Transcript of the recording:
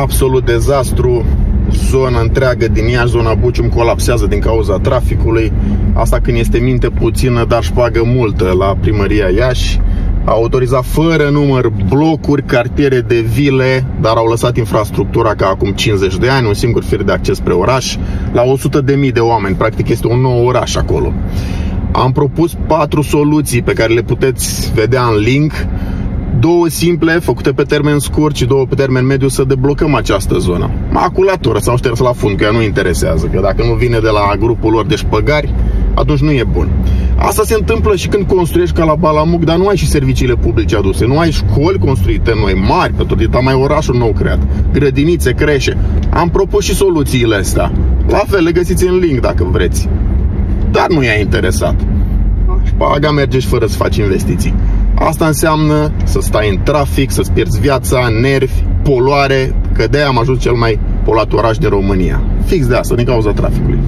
absolut dezastru. Zona întreagă din ea, zona Bucium colapsează din cauza traficului. Asta când este minte puțină, dar șpagă multă la primăria Iași. A autorizat fără număr blocuri, cartiere de vile, dar au lăsat infrastructura ca acum 50 de ani, un singur fir de acces spre oraș, la 100 de mii de oameni. Practic este un nou oraș acolo. Am propus patru soluții pe care le puteți vedea în link două simple, făcute pe termen scurt și două pe termen mediu să deblocăm această zonă. Maculatură sau șters la fund, că ea nu interesează, că dacă nu vine de la grupul lor de șpăgari, atunci nu e bun. Asta se întâmplă și când construiești ca la Balamuc, dar nu ai și serviciile publice aduse. Nu ai școli construite noi, mari, pentru că mai orașul nou creat, grădinițe, creșe. Am propus și soluțiile astea. La fel, le găsiți în link dacă vreți. Dar nu i-a interesat. Paga merge și fără să faci investiții. Asta înseamnă să stai în trafic, să-ți pierzi viața, nervi, poluare, că de am ajuns cel mai poluat oraș din România. Fix de asta, din cauza traficului.